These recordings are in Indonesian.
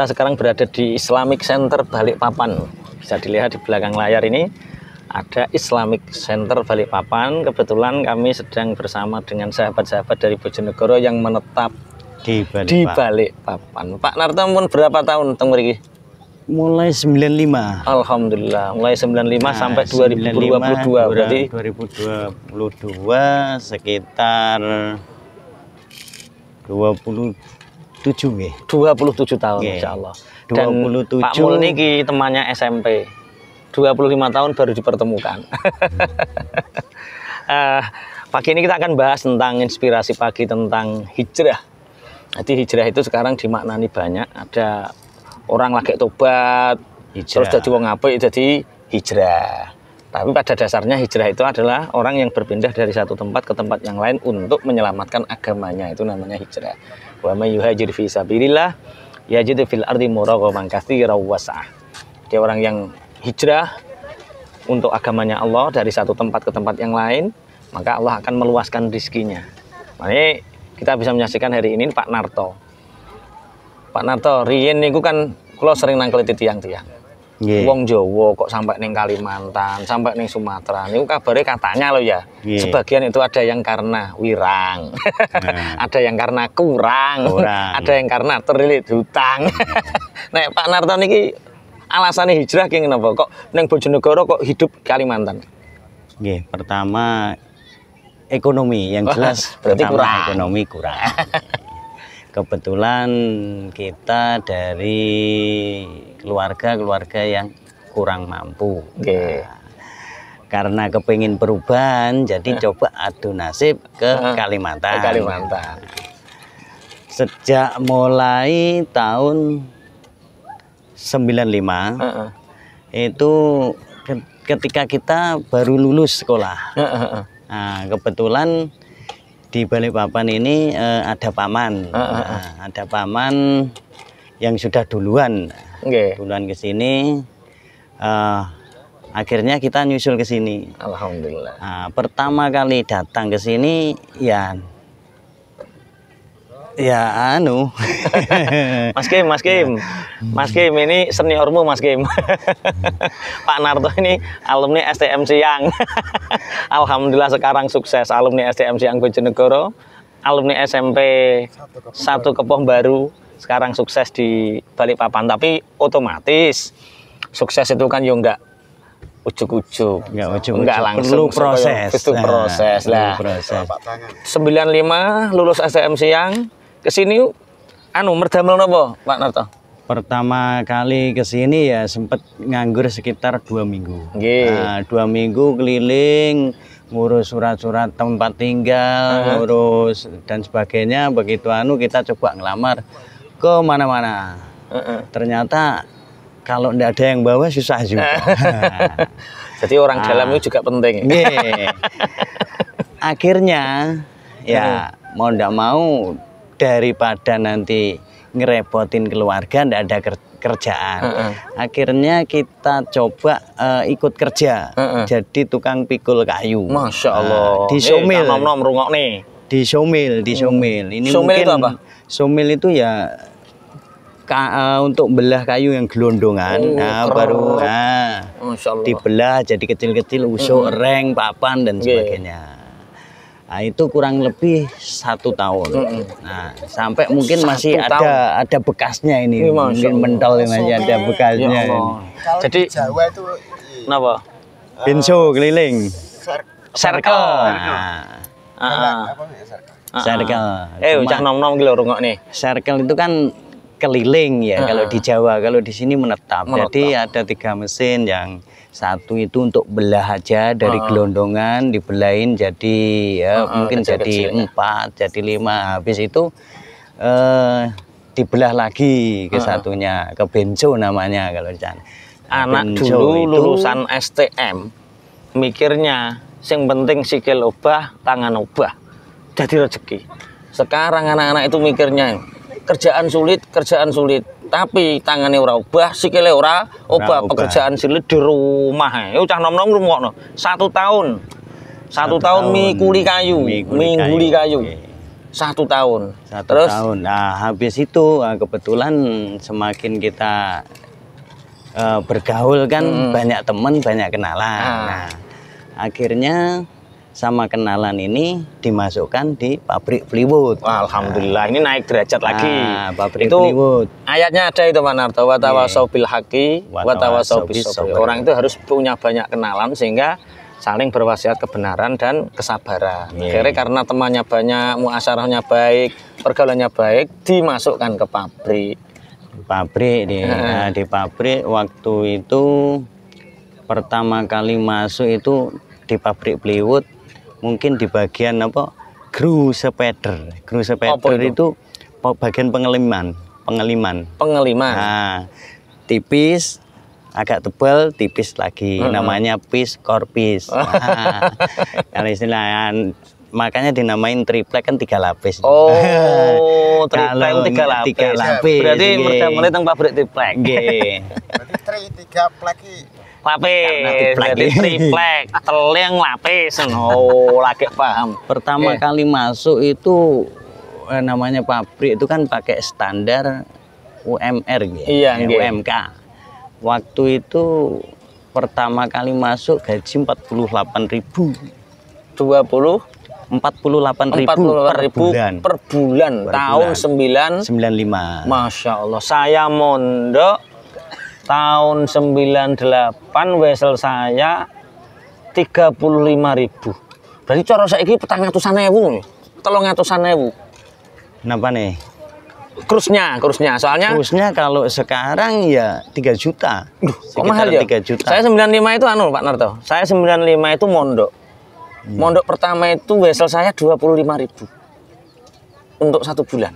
kita sekarang berada di Islamic Center Balikpapan. Bisa dilihat di belakang layar ini ada Islamic Center Balikpapan. Kebetulan kami sedang bersama dengan sahabat-sahabat dari Bojonegoro yang menetap di Balikpapan. di Balikpapan. Pak Narto pun berapa tahun teng mriki? Mulai 95. Alhamdulillah, mulai 95 Nah, sampai 95, 2022 berarti 2022 sekitar 27 nggih. 27 tahun Nggih. insya Allah. Dan 27. Pak Mul niki temannya SMP. 25 tahun baru dipertemukan. Eh, pagi ini kita akan bahas tentang inspirasi pagi tentang hijrah. Jadi hijrah itu sekarang dimaknani banyak. Ada orang lagi tobat, Hijrah. terus jadi wong apik jadi hijrah. Tapi pada dasarnya hijrah itu adalah orang yang berpindah dari satu tempat ke tempat yang lain untuk menyelamatkan agamanya. Itu namanya hijrah. Wa may yuhajir fi sabilillah yajid fil ardi muraghaman katsiran wasa'ah. Dia orang yang hijrah untuk agamanya Allah dari satu tempat ke tempat yang lain, maka Allah akan meluaskan rizkinya. Makanya kita bisa menyaksikan hari ini Pak Narto. Pak Narto, Rien niku kan kalau sering nangkleti tiang-tiang. Nggih. Wong Jawa kok sampai ning Kalimantan, sampai ning Sumatera. Niku kabarnya katanya loh ya. Nggih. Sebagian itu ada yang karena wirang. Nah. ada yang karena kurang. Kurang. ada yang karena terlilit hutang. Nek Pak Narto niki alasannya hijrah ki kenapa? Kok ning Bojonegoro kok hidup Kalimantan? Nggih, pertama ekonomi yang jelas berarti pertama kurang. ekonomi kurang. Kebetulan kita dari keluarga-keluarga yang kurang mampu. Oke. Karena kepingin perubahan, jadi coba adu nasib ke Ah, Kalimantan. Ke Kalimantan. Sejak mulai tahun 95 Heeh. itu ke- ketika kita baru lulus sekolah. Heeh. Nah, kebetulan di Balikpapan ini eh, ada paman, Ah, ah, Nah, ada paman yang sudah duluan, Nggih. duluan ke sini. eh, akhirnya kita nyusul ke sini. Alhamdulillah. Nah, pertama kali datang ke sini, ya, ya anu, Mas Kim, Mas Kim, Mas Kim ini seniormu Mas Kim. Pak Narto ini alumni STM Siang. Alhamdulillah sekarang sukses alumni STM Siang Bojonegoro, alumni SMP satu Kepoh Baru, sekarang sukses di Balikpapan. Tapi otomatis sukses itu kan yo enggak ujuk-ujuk, Nggak ujuk-ujuk. enggak langsung Perlu proses. Itu Nah, proses lah. proses. 95 lulus STM Siang ke sini anu merdamel napa Pak Narto? Pertama kali ke sini ya sempat nganggur sekitar dua minggu. Nah, dua minggu keliling ngurus surat-surat tempat tinggal, ngurus dan sebagainya. Begitu anu kita coba ngelamar ke mana-mana. Heeh. Ternyata kalau tidak ada yang bawa susah juga. Jadi orang dalam itu juga penting. Akhirnya ya mau ndak mau daripada nanti ngerepotin keluarga ndak ada ker- kerjaan. Heeh. Akhirnya kita coba eh, ikut kerja. Heeh. Jadi tukang pikul kayu. Masya Allah. Nah, di somil. Nom nom rungok nih. Di somil, di somil. Ini Hmm. Somil mungkin itu apa? Somil itu ya ka- eh, untuk belah kayu yang gelondongan. Oh, nah, keren. baru nah, dibelah jadi kecil-kecil usuk reng papan dan sebagainya nah itu kurang lebih satu tahun nah sampai mungkin Satu masih tahun. ada ada bekasnya ini Masya mungkin mentol masih ada bekasnya Ya ini. Jadi Jawa itu kenapa? benso keliling Circle. nah, Ah, ah. apa ya Sarka? Ah, ah. circle Eh, Cuma ucap nom nom gitu rungok nih. circle itu kan keliling ya kalau di Jawa kalau di sini menetap. Menetap. jadi ada tiga mesin yang satu itu untuk belah aja dari gelondongan dibelahin jadi ya mungkin jadi kecil-kecil ya. empat jadi lima habis itu eh dibelah lagi ke satunya ke benco namanya kalau di sana. Anak benco dulu itu- lulusan STM mikirnya sing penting sikil obah, tangan obah. Jadi rezeki. Sekarang anak-anak itu mikirnya kerjaan sulit, kerjaan sulit. Tapi tangannya ora obah, sikile ora obah, pekerjaan sulit di rumah. Ya cah nom-nom rumokno. Satu tahun. Satu, tahun, tahun mie kuli kayu, mie kayu. kayu. Satu tahun. satu Terus tahun. Nah, habis itu eh, kebetulan semakin kita eh, bergaul kan Hmm. banyak teman, banyak kenalan. Ah. Nah, akhirnya sama kenalan ini dimasukkan di pabrik. Wah, alhamdulillah ini naik derajat lagi. Ah, pabrik itu plywood. ayatnya ada itu Pak Narto, wa tawasau bil bis Watawasau. Orang itu harus punya banyak kenalan sehingga saling berwasiat kebenaran dan kesabaran. Iya. Akhirnya karena temannya banyak, muasyarahnya baik, pergaulannya baik, dimasukkan ke pabrik. pabrik di nah, di pabrik waktu itu pertama kali masuk itu di pabrik plywood mungkin di bagian apa gru sepeder gru sepeder itu? itu? bagian pengeliman pengeliman Pengeliman. nah tipis agak tebal tipis lagi namanya pis korpis nah, kalau istilahnya makanya dinamain triplek kan tiga lapis Oh, triplek Kalau tiga lapis. tiga lapis, Berarti nggih. pertama teng pabrik triplek. Nggih. Berarti tri tiga pleki. Lapis, jadi triplek, teleng lapis. Oh, lagi paham. pertama Oke. kali masuk itu eh, namanya pabrik itu kan pakai standar UMR gitu. Iya, ya, nggih. UMK. Waktu itu pertama kali masuk gaji 48.000. 20 48.000 empat puluh per ribu bulan. per bulan Per tahun bulan. 9 95. Masya Allah saya mondok tahun 98 wesel saya 35 ribu. Berarti cara saya ini petang atusan ewu telung atusan ewu. Kenapa nih? krusnya krusnya. Soalnya Terusnya kalau sekarang ya 3 juta. kok mahal ya? 3 juta. saya 95 itu anu Pak Narto. Saya 95 itu mondok. Hmm. mondok pertama itu wesel saya 25 ribu. Untuk satu bulan.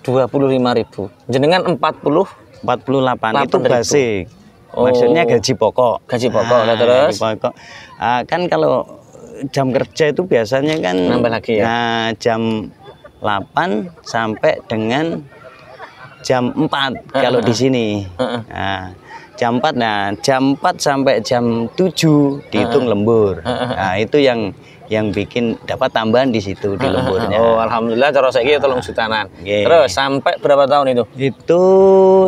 25 ribu. Jenengan 40 48 itu 8.000. basic. Oh. Maksudnya gaji pokok. Gaji pokok, Nah, terus? gaji pokok. Ah, kan kalau jam kerja itu biasanya kan Nambah lagi ya? Nah, jam 8 sampai dengan jam 4 kalau di sini. Heeh. Nah, jam 4 nah jam 4 sampai jam 7 dihitung lembur. Nah, itu yang yang bikin dapat tambahan di situ di lemburnya. Oh, alhamdulillah cara saya gitu tolong jutanan. Nggih. Terus sampai berapa tahun itu? Itu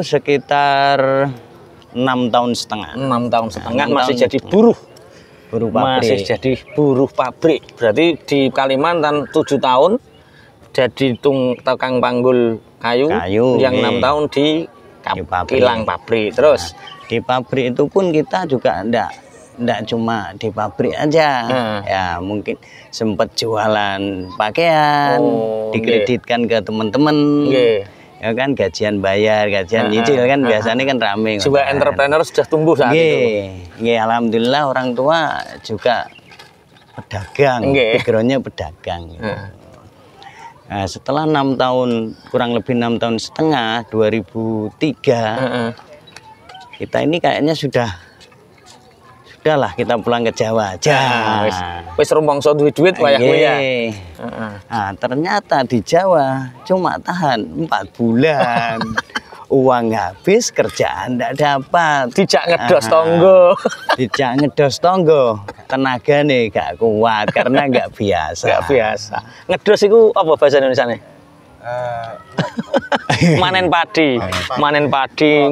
sekitar enam tahun setengah. enam tahun setengah Enam masih tahun. jadi buruh. Baru Masih jadi buruh pabrik. Berarti di Kalimantan tujuh tahun jadi tung tukang panggul kayu, Kayu, yang enam tahun di, kap- Di pabrik. kilang pabrik. Terus di pabrik itu pun kita juga enggak enggak cuma di pabrik aja. Hmm. Ya, mungkin sempat jualan pakaian, Oh, dikreditkan ke teman-teman. Nggih. Ya kan gajian bayar, gajian nyicil kan biasanya kan rame. jiwa kan. entrepreneur sudah tumbuh saat itu. Nggih, nggih alhamdulillah orang tua juga pedagang, Nggih. backgroundnya pedagang. gitu. Nah, setelah enam tahun, kurang lebih enam tahun setengah, 2003, Heeh. kita ini kayaknya sudah, sudahlah kita pulang ke Jawa aja. Nah, wis wis rumangsa duit-duit wayah. Nggih. Heeh. Nah, ternyata di Jawa cuma tahan empat bulan. Uang habis, kerjaan tidak dapat. Dijak ngedos Ah. tonggo. Dijak ngedos tonggo. Tenaga nih gak kuat karena gak biasa. Gak biasa. Ngedos itu apa bahasa Indonesia nih? Eh, Manen padi, manen padi,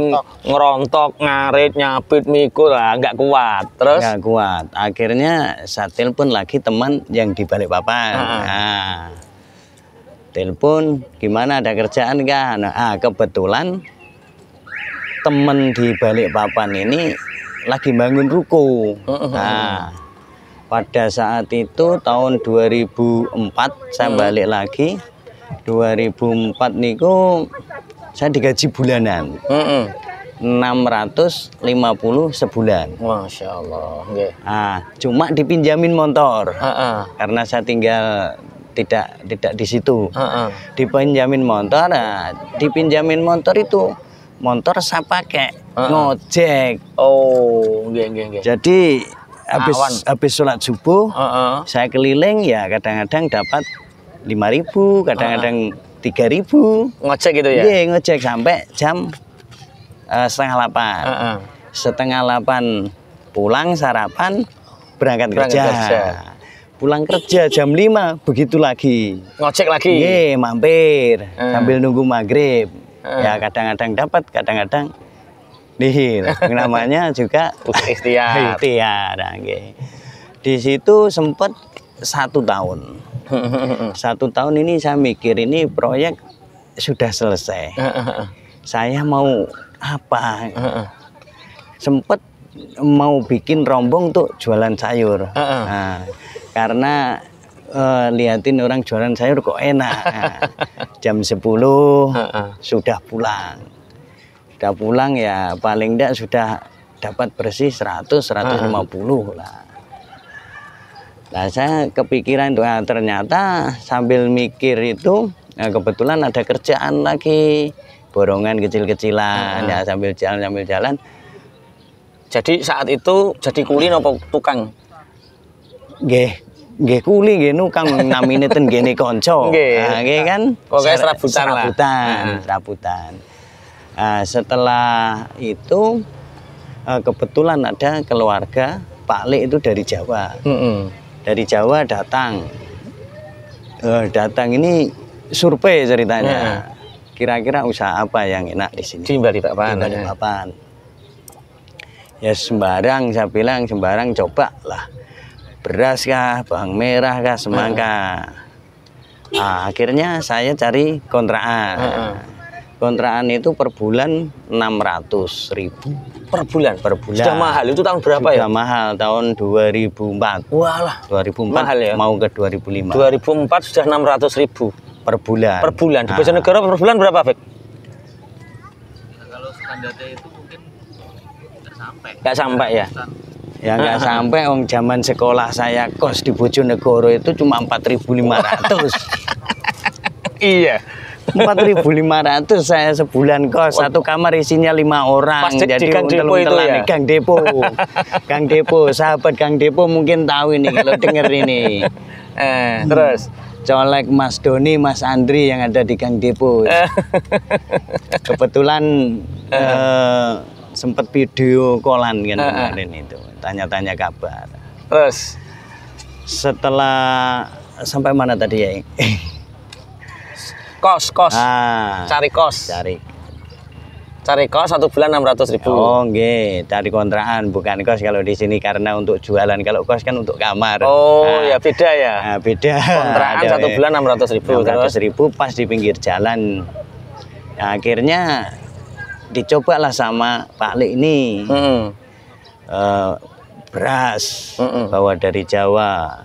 ngerontok, ngarit, nyabit, mikul lah, nggak kuat. Terus Gak kuat. Akhirnya saya telepon lagi teman yang di Balikpapan. Ah. Nah, telepon gimana ada kerjaan kan? Nah, ah, kebetulan temen di Balikpapan ini lagi bangun ruko. Nah, pada saat itu tahun 2004 saya balik lagi. 2004 niku saya digaji bulanan. Mm-mm. 650 sebulan. Masya Allah. nggih. Ah, cuma dipinjamin motor Heeh. karena saya tinggal tidak tidak di situ. Heeh. Dipinjamin motor, nah, dipinjamin motor itu motor saya pakai Ah. ngojek. Oh, nggih nggih nggih. Jadi habis Awan. habis sholat subuh Heeh. saya keliling ya kadang-kadang dapat 5000, kadang-kadang 3000. Ngocek gitu ya? Iya, ngojek sampai jam eh, setengah delapan. Heeh. setengah delapan pulang sarapan berangkat, Berangkat kerja. kerja. pulang kerja jam 5 begitu lagi. Ngojek lagi. Iya, mampir Eh. sambil nunggu maghrib. Eh. Ya kadang-kadang dapat, kadang-kadang nihil. Namanya juga Ikhtiar. ikhtiar. nah, nggih. Di situ sempat satu tahun. Satu tahun ini saya mikir ini proyek sudah selesai. Saya mau apa? Sempat mau bikin rombong untuk jualan sayur. Nah, karena eh, liatin orang jualan sayur kok enak. Nah, jam 10 Heeh. sudah pulang. Sudah pulang ya paling tidak sudah dapat bersih 100 150 lah. Nah, saya kepikiran tuh ah, ternyata sambil mikir itu nah, kebetulan ada kerjaan lagi borongan kecil-kecilan ya sambil jalan sambil jalan Jadi saat itu jadi kuli nopo tukang? nggih nggih kuli nggih nukang namine ten gene kanca. Nah, nggih kan Pokoknya Ser- serabutan lah. serabutan, Heeh. serabutan. Nah, setelah itu eh, kebetulan ada keluarga Pak Lek itu dari Jawa. Dari Jawa datang. Eh, datang ini survei ceritanya. Kira-kira usaha apa yang enak di sini? Di Balikpapan. Di Balikpapan. Ya sembarang saya bilang sembarang coba lah. Beras kah, bawang merah kah, semangka. Nah, akhirnya saya cari kontrakan. Kontrakan itu per bulan 600 ribu Per bulan. per bulan. Sudah mahal itu tahun berapa ya? Sudah mahal tahun 2004. Walah. 2004 Mahal ya? mau ke 2005 2004 sudah 600 ribu per bulan. per bulan. Di Ah. Bojonegoro per bulan berapa, Bek? Nggak sampai ya? Ya nggak sampai om zaman sekolah saya kos di Bojonegoro itu cuma 4.500. Iya. 4.500 saya sebulan kos. Satu kamar isinya lima orang. Pas di- di Gang Depo itu ya? di Gang Depo. Gang Depo. Sahabat Gang Depo mungkin tahu ini kalau denger ini. Eh, terus? Colek Mas Doni Mas Andri yang ada di Gang Depo. Kebetulan eh, sempat video callan kan kemarin itu. Tanya-tanya kabar. Terus? Setelah sampai mana tadi ya kos kos ah cari kos cari cari kos satu bulan 600 ribu Oh, nggih, cari kontrakan bukan kos kalau di sini karena untuk jualan. Kalau kos kan untuk kamar. oh Nah, ya beda ya nah, beda. kontrakan Ada, satu bulan 600 ribu 600 terus ribu pas di pinggir jalan. Nah, akhirnya dicobalah sama Pak Lek ini Mm-mm. eh, beras Mm-mm. bawa dari Jawa,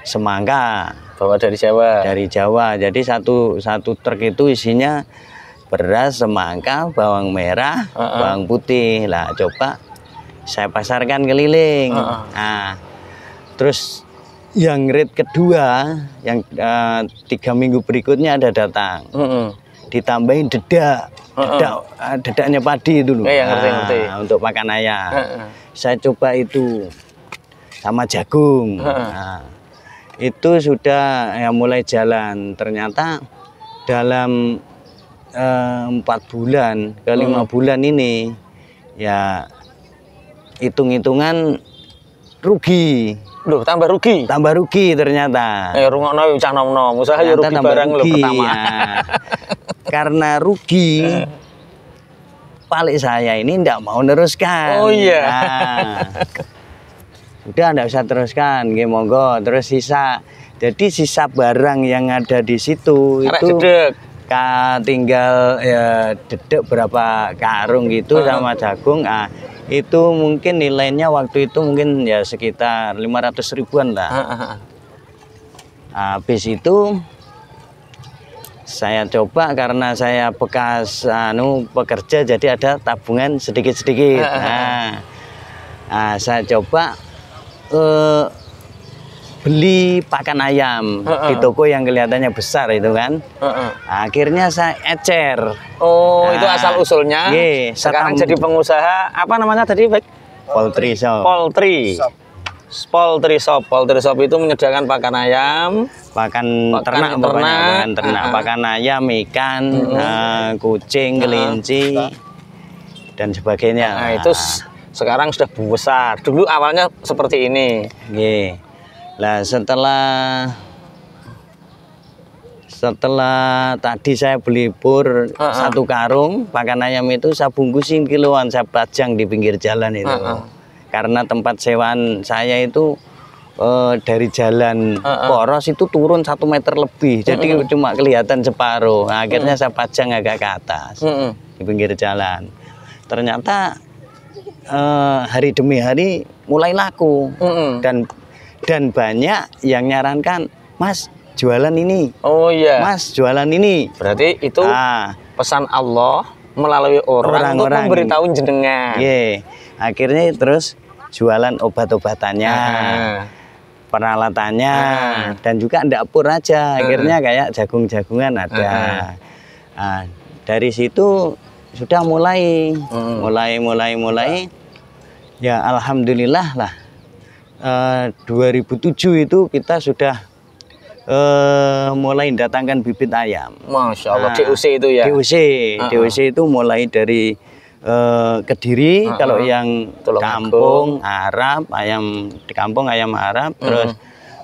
semangka bawa dari Jawa dari Jawa. Jadi satu satu truk itu isinya beras, semangka, bawang merah, Heeh. bawang putih. Lah coba saya pasarkan keliling. Heeh. Nah, terus yang rate kedua, yang eh, tiga minggu berikutnya ada datang, Mm-mm. ditambahin dedak, dedak, eh, dedaknya padi itu loh. Iya, ngerti, ngerti. Untuk pakan ayam. Heeh. Saya coba itu sama jagung. Heeh. Nah, itu sudah ya mulai jalan. Ternyata dalam eh, empat bulan ke lima bulan ini ya hitung-hitungan rugi, Loh, tambah rugi. tambah rugi ternyata. Eh, rungokno cah nom-nom, usaha ya rugi barang rugi, pertama. ya. Karena rugi, palik saya ini tidak mau neruskan. Oh, iya. Nah, udah tidak usah teruskan, nggih monggo. Terus sisa, jadi sisa barang yang ada di situ itu dedek. ka tinggal ya dedek berapa karung gitu sama jagung. Ah, itu mungkin nilainya waktu itu mungkin ya sekitar 500 ribuan lah. Heeh. Habis itu saya coba karena saya bekas anu pekerja jadi ada tabungan sedikit-sedikit. Nah, nah, saya coba eh, beli pakan ayam di toko yang kelihatannya besar itu kan. Heeh. Akhirnya saya ecer. Oh, itu Nah, asal usulnya. iya, Sekarang setam- jadi pengusaha apa namanya tadi, Baik? Poultry shop. Poultry. Poultry shop. Poultry shop itu menyediakan pakan ayam, pakan Pakan ternak ternak. pakan ternak Ah. pakan ayam ikan eh, kucing kelinci dan sebagainya Nah, itu sekarang sudah besar. Dulu awalnya seperti ini. Nggih. Lah setelah setelah tadi saya beli pur Ah, ah. satu karung pakan ayam itu saya bungkusin kiloan saya pajang di pinggir jalan itu Ah, ah. karena tempat sewaan saya itu eh, dari jalan Ah, ah. poros itu turun satu meter lebih jadi cuma kelihatan separuh Nah, akhirnya saya pajang agak ke atas Mm-mm. di pinggir jalan ternyata eh, hari demi hari mulai laku Mm-mm. dan dan banyak yang nyarankan mas jualan ini Oh iya. mas jualan ini Berarti itu ah pesan Allah melalui orang untuk Orang-orang. memberitahu jenengan. ye akhirnya terus jualan obat-obatannya Ah. peralatannya Ah. dan juga dapur aja akhirnya kayak jagung-jagungan ada Ah, dari situ sudah mulai Hmm. mulai mulai mulai ya alhamdulillah lah Eh, 2007 itu kita sudah eh, mulai datangkan bibit ayam Masya Allah. Nah, DUC itu ya. DOC, Ah, DOC itu mulai dari eh, Kediri, Ah, kalau ah. yang Tulungagung. kampung Arab, ayam di kampung ayam Arab, terus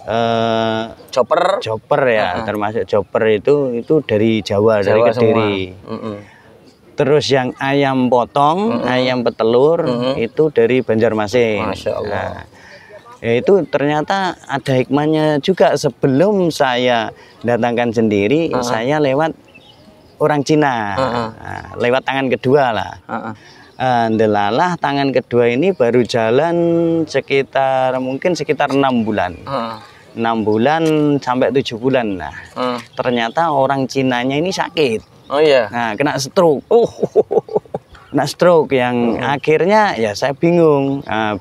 eh, Chopper. chopper ya, Ah, ah. termasuk chopper itu itu dari Jawa, dari Jawa Kediri. semua. Mm-mm. Terus yang ayam potong, ayam petelur Mm-mm. itu dari Banjarmasin. Masya Allah. Nah, ya itu ternyata ada hikmahnya juga sebelum saya datangkan sendiri, Ah, ah. saya lewat orang Cina, Ah, ah. Nah, lewat tangan kedua lah. Ah, ah. Eh, Delalah tangan kedua ini baru jalan sekitar mungkin sekitar enam bulan, Ah, enam bulan sampai tujuh bulan. Nah, ah. ternyata orang Cinanya ini sakit, Oh iya. nah kena stroke. Oh, kena stroke yang akhirnya ya saya bingung. Nah,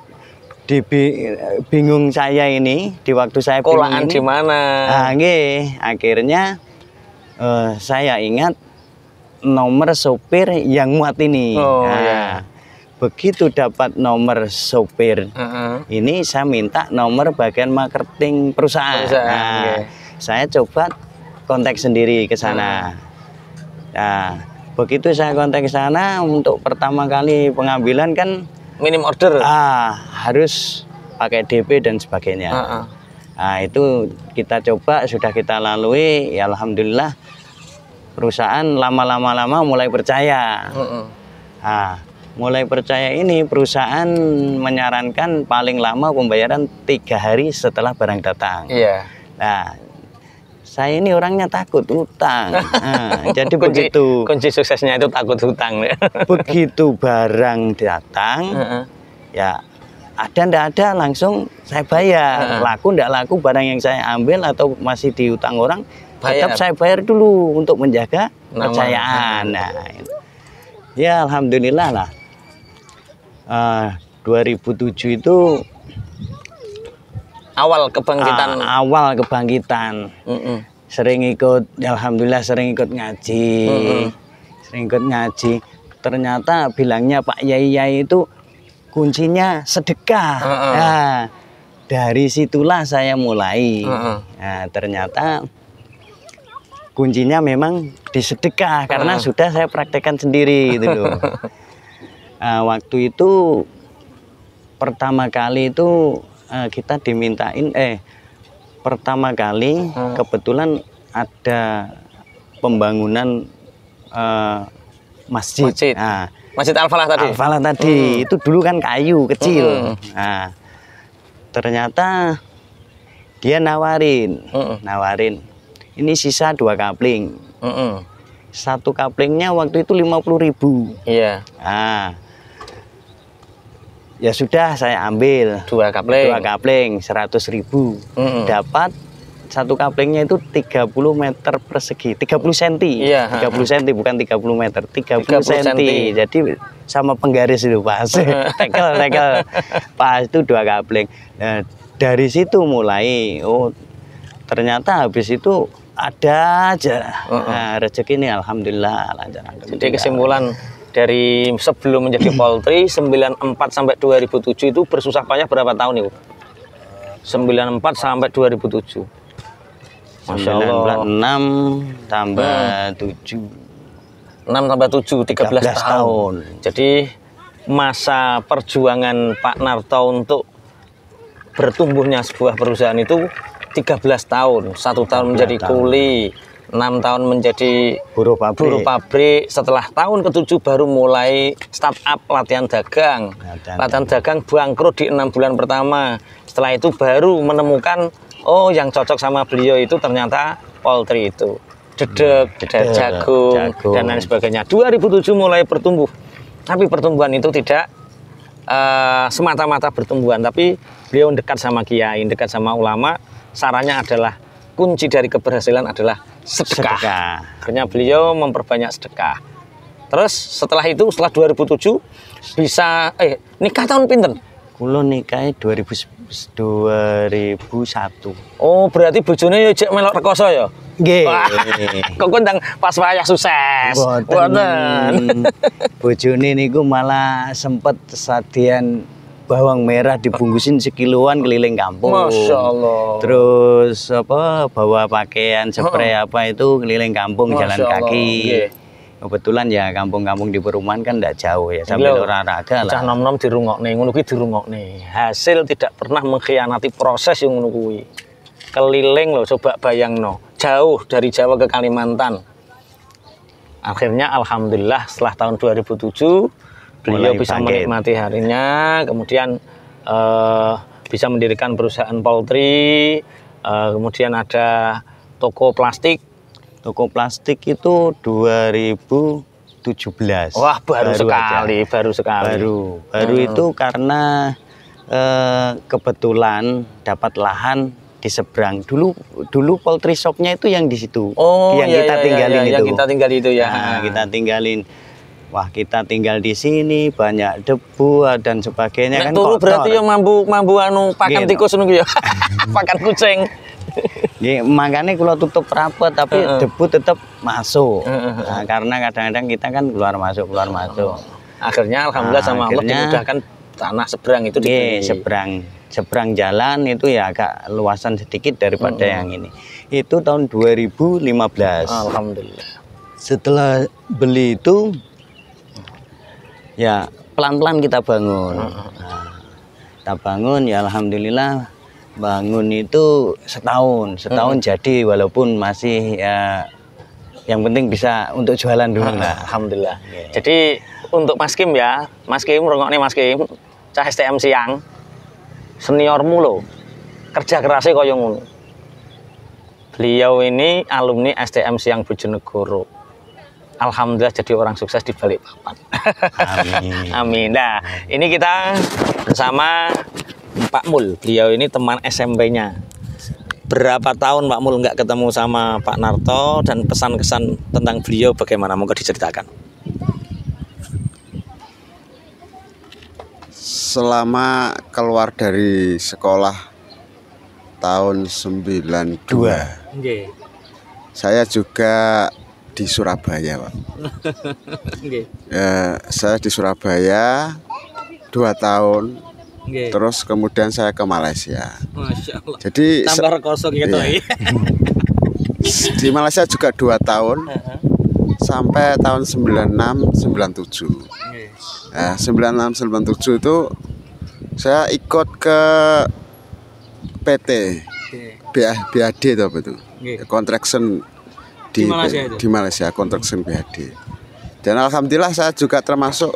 di bi- bingung saya ini di waktu saya Kolaan ini, di mana? Ah, nggih. akhirnya eh, saya ingat nomor sopir yang muat ini. Oh, Nah, iya. Begitu dapat nomor sopir Ah, ah. ini saya minta nomor bagian marketing perusahaan. Perusahaan, Nah, oke. saya coba kontak sendiri ke sana. Nah, begitu saya kontak ke sana untuk pertama kali pengambilan kan Minim order. ah harus pakai DP dan sebagainya. Ah, ah. Nah, itu kita coba sudah kita lalui ya alhamdulillah perusahaan lama-lama lama mulai percaya. Mm-mm. Nah, mulai percaya ini perusahaan menyarankan paling lama pembayaran tiga hari setelah barang datang. Iya. Nah, saya ini orangnya takut utang. Nah, jadi Kunci, begitu kunci suksesnya itu takut hutang begitu barang datang, Heeh. ya ada ndak ada langsung saya bayar. Heeh. Laku ndak laku barang yang saya ambil atau masih diutang orang, Bayar. tetap saya bayar dulu untuk menjaga Nama. kepercayaan. Nah, ya alhamdulillah lah. Eh, 2007 itu Awal kebangkitan. ah, awal kebangkitan. Mm-mm. Sering ikut, alhamdulillah sering ikut ngaji, Mm-mm. sering ikut ngaji. Ternyata bilangnya Pak Yai Yai itu kuncinya sedekah. Heeh. Nah, dari situlah saya mulai. Heeh. Nah, ternyata kuncinya memang di sedekah karena sudah saya praktekkan sendiri gitu loh. Nah, waktu itu pertama kali itu eh, kita dimintain eh pertama kali Hmm. kebetulan ada pembangunan eh, masjid. Masjid. Nah, Masjid Al-Falah tadi. Al-Falah tadi itu dulu kan kayu kecil. Hmm. Nah, ternyata dia nawarin, Mm-mm. nawarin. Ini sisa dua kapling. Mm-mm. Satu kaplingnya waktu itu 50.000 ribu. Iya. Nah, ya sudah saya ambil Dua kapling. dua kapling 100.000 ribu. Mm-mm. Dapat satu kaplingnya itu 30 meter persegi, 30 senti. Iya, 30 senti bukan 30 meter, 30, 30 senti. senti. Jadi sama penggaris itu pas. tekel, tekel. Pas itu dua kapling. Nah, dari situ mulai oh ternyata habis itu ada aja. Nah, rezeki ini alhamdulillah lancar. Jadi kesimpulan dari sebelum menjadi poltri 94 sampai 2007 itu bersusah payah berapa tahun Ibu? 94 sampai 2007. Masya Allah. 96 tambah 7 6 tambah 7 13, 13 tahun. tahun. Jadi masa perjuangan Pak Narto untuk bertumbuhnya sebuah perusahaan itu 13 tahun satu tahun menjadi kuli enam tahun menjadi buruh pabrik. buruh pabrik. Setelah tahun ketujuh baru mulai startup latihan dagang. Latihan latihan dagang. bangkrut di enam bulan pertama. Setelah itu baru menemukan oh yang cocok sama beliau itu ternyata poultry itu. Dedek, dedek, jagung, jagung. dan lain sebagainya. 2007 mulai bertumbuh. Tapi pertumbuhan itu tidak eh, semata-mata pertumbuhan tapi beliau dekat sama kiai dekat sama ulama. Sarannya adalah kunci dari keberhasilan adalah sedekah. sedekah Akhirnya beliau memperbanyak sedekah. Terus setelah itu setelah 2007 bisa eh nikah tahun pinten? kulo nikah 2000 2001 Oh, berarti bojone ya cek melok rekoso ya. nggih Kok kondang pas wayah sukses. Boten. Bojone niku malah sempet sadian bawang merah dibungkusin sekiloan keliling kampung. Masya Allah. Terus apa bawa pakaian spray apa itu keliling kampung Masya jalan Allah, kaki. nggih. Kebetulan ya kampung-kampung di perumahan kan tidak jauh ya sambil Lho, olahraga Cah lah. nom-nom dirungokne, ngono kuwi dirungokne. Hasil tidak pernah mengkhianati proses yang ngono kuwi. Keliling loh, coba bayangno. Jauh dari Jawa ke Kalimantan. Akhirnya alhamdulillah setelah tahun 2007 beliau bisa bangkit. menikmati harinya, kemudian eh, bisa mendirikan perusahaan poultry, eh, kemudian ada toko plastik. Toko plastik itu 2017. Wah, baru, aja. sekali, baru sekali. baru baru Hmm. itu karena eh, kebetulan dapat lahan di seberang dulu dulu poultry shopnya itu yang di situ Oh, yang iya, kita iya, tinggalin iya, itu yang kita tinggal itu ya. Nah, kita tinggalin wah kita tinggal di sini banyak debu ah, dan sebagainya Nek kan turu kotor. berarti yang mambu mambu anu pakan Gitu. tikus ngono ya. pakan kucing. Ya, makanya kalau tutup rapat tapi Heeh. debu tetap masuk Heeh, Nah, karena kadang-kadang kita kan keluar masuk keluar masuk Akhirnya alhamdulillah Nah, sama Allah akhirnya- dimudahkan tanah seberang itu dibeli. seberang seberang jalan itu ya agak luasan sedikit daripada yang ini. Itu tahun 2015. Alhamdulillah. Setelah beli itu ya pelan-pelan kita bangun. Nah, kita bangun ya alhamdulillah bangun itu setahun, setahun jadi walaupun masih ya yang penting bisa untuk jualan dulu lah. Alhamdulillah. Iya. Jadi untuk Mas Kim ya, Mas Kim rungokne Mas Kim, cah STM siang seniormu lo. Kerja kerasnya ngono. Beliau ini alumni STM Siang Bojonegoro. Alhamdulillah jadi orang sukses di Balikpapan. Amin. Amin. Nah, ini kita bersama Pak Mul. Beliau ini teman SMP-nya. Berapa tahun Pak Mul nggak ketemu sama Pak Narto dan pesan-kesan tentang beliau bagaimana? Monggo diceritakan. Selama keluar dari sekolah tahun 92, Nggih. saya juga di Surabaya, Pak. Nggih. Ya, saya di Surabaya dua tahun, Nggih. terus kemudian saya ke Malaysia. Masya Allah. Jadi Tambah kosong gitu Iya. ya. di Malaysia juga dua tahun sampai tahun 96 97. Nggih. Nah, 96 97 itu saya ikut ke PT. BA, BAD itu apa itu? Nggih. Contraction di, Di Malaysia itu? di Malaysia Contraction BAD. Dan alhamdulillah saya juga termasuk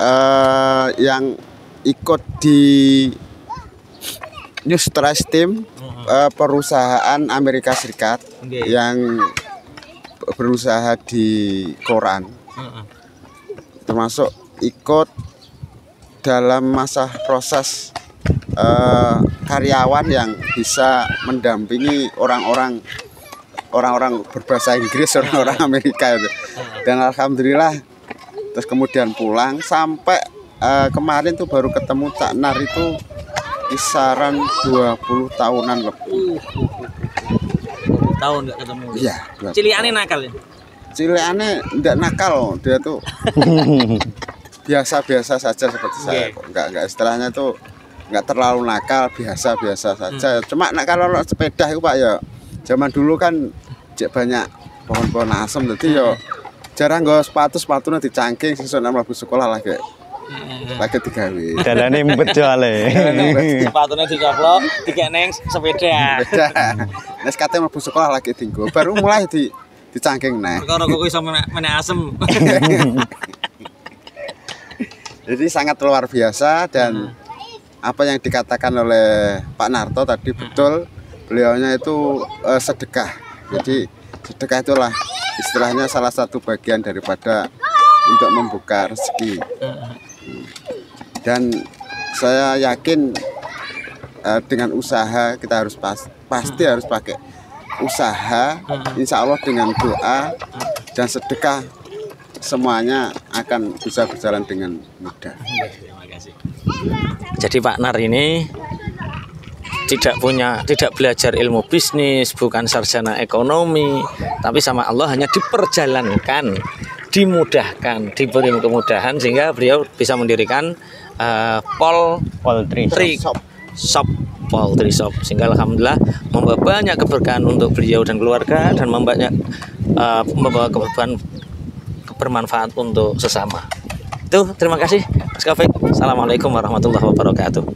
eh, yang ikut di News Trust Team eh, perusahaan Amerika Serikat Nggih. yang berusaha di koran Heeh. termasuk ikut dalam masa proses eh, karyawan yang bisa mendampingi orang-orang orang-orang berbahasa Inggris orang-orang Amerika itu dan alhamdulillah terus kemudian pulang sampai eh, kemarin tuh baru ketemu Cak Nar itu kisaran 20 tahunan lebih Tahun nggak ketemu. iya 20. Ciliane nakal ya. Cileane enggak nakal dia tuh biasa-biasa saja seperti saya enggak enggak istilahnya tuh enggak terlalu nakal biasa-biasa saja cuma nak kalau sepeda itu Pak ya zaman dulu kan cek banyak pohon-pohon asem jadi yo jarang gue sepatu sepatunya dicangking sesuai nama mlebu sekolah lah kayak lagi digawe. Dalane bejo ale. Sepatunya dicoplok tiga neng sepeda. Beda nes kate mlebu sekolah lagi tinggo baru mulai di dicangking nah kalau kok bisa menek asem. Jadi sangat luar biasa dan apa yang dikatakan oleh Pak Narto tadi betul beliaunya itu eh, sedekah. Jadi sedekah itulah istilahnya salah satu bagian daripada untuk membuka rezeki. Dan saya yakin eh, dengan usaha kita harus pas, pasti harus pakai usaha insya Allah dengan doa dan sedekah semuanya akan bisa berjalan dengan mudah. Jadi Pak Nar ini tidak punya tidak belajar ilmu bisnis bukan sarjana ekonomi tapi sama Allah hanya diperjalankan dimudahkan diberi kemudahan sehingga beliau bisa mendirikan eh, pol poultry Tri shop. Poultry shop. Sehingga alhamdulillah membawa banyak keberkahan untuk beliau dan keluarga dan membanyak eh, membawa keberkahan bermanfaat untuk sesama. Itu terima kasih Mas Kafik Assalamualaikum warahmatullahi wabarakatuh